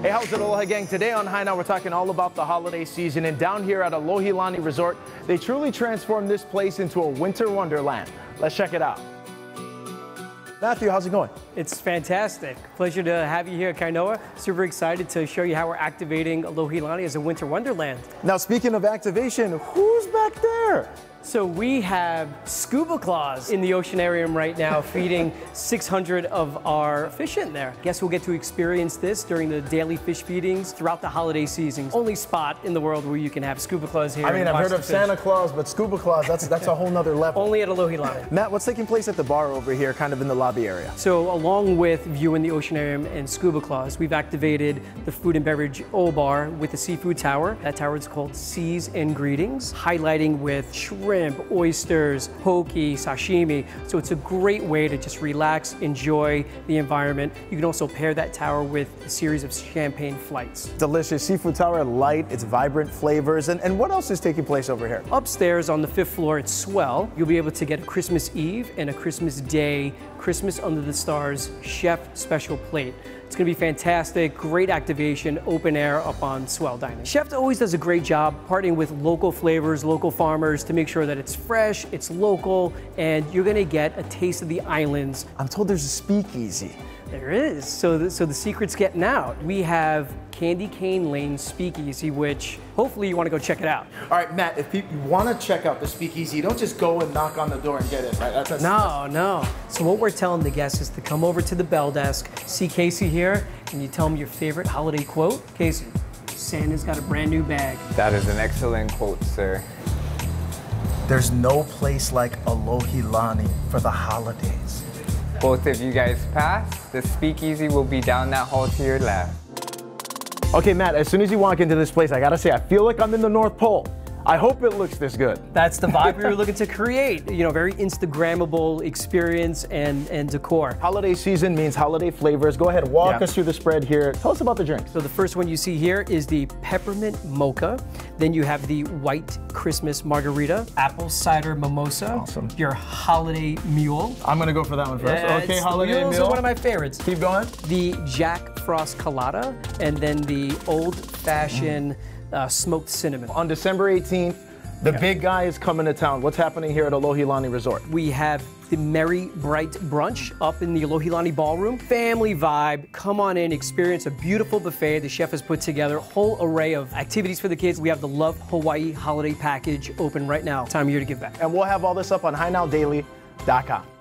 Hey, how's it, Aloha Gang? Today on HI Now, we're talking all about the holiday season. And down here at Alohilani Resort, they truly transformed this place into a winter wonderland. Let's check it out. Matthew, how's it going? It's fantastic. Pleasure to have you here at Kainoa. Super excited to show you how we're activating Alohilani as a winter wonderland. Now, speaking of activation, who's back there? So we have Scuba Claus in the oceanarium right now, feeding 600 of our fish in there. Guess we'll get to experience this during the daily fish feedings throughout the holiday seasons. Only spot in the world where you can have Scuba Claus here. I mean, I've heard of Santa Claus, but Scuba Claus, that's, that's a whole nother level. Only at Alohilani. Matt, what's taking place at the bar over here, kind of in the lobby area? So along with viewing the oceanarium and Scuba Claus, we've activated the food and beverage O bar with the seafood tower. That tower is called Seas and Greetings, highlighting with shrimp shrimp, oysters, poke, sashimi. So it's a great way to just relax, enjoy the environment. You can also pair that tower with a series of champagne flights. Delicious seafood tower, light, it's vibrant flavors. And, and what else is taking place over here? Upstairs on the fifth floor, it's Swell. You'll be able to get a Christmas Eve and a Christmas Day, Christmas Under the Stars chef special plate. It's gonna be fantastic, great activation, open air up on Swell Dining. Chef always does a great job partnering with local flavors, local farmers to make sure that it's fresh, it's local, and you're gonna get a taste of the islands. I'm told there's a speakeasy. There is. So the, so the secret's getting out. We have Candy Cane Lane Speakeasy, which hopefully you want to go check it out. All right, Matt, if you want to check out the speakeasy, you don't just go and knock on the door and get in, right? That's, that's, no, no. So what we're telling the guests is to come over to the bell desk, see Casey here, and you tell him your favorite holiday quote. Casey, Santa's got a brand new bag. That is an excellent quote, sir. There's no place like Alohilani for the holidays. Both of you guys pass. The speakeasy will be down that hall to your left. Okay, Matt, as soon as you walk into this place, I gotta say, I feel like I'm in the North Pole. I hope it looks this good. That's the vibe we were looking to create. You know, very Instagrammable experience and, and decor. Holiday season means holiday flavors. Go ahead, walk yeah. us through the spread here. Tell us about the drinks. So the first one you see here is the peppermint mocha. Then you have the white Christmas margarita, apple cider mimosa, awesome. your holiday mule. I'm gonna go for that one first. Yeah, okay, holiday mule. one of my favorites. Keep going. The Jack Frost colada, and then the old fashioned mm uh, smoked cinnamon. On December 18th, the yeah. big guy is coming to town. What's happening here at Alohilani Resort? We have the Merry Bright Brunch up in the Alohilani Ballroom. Family vibe. Come on in, experience a beautiful buffet the chef has put together. A whole array of activities for the kids. We have the Love Hawaii Holiday Package open right now. Time of year to give back. And we'll have all this up on HINowDaily.com.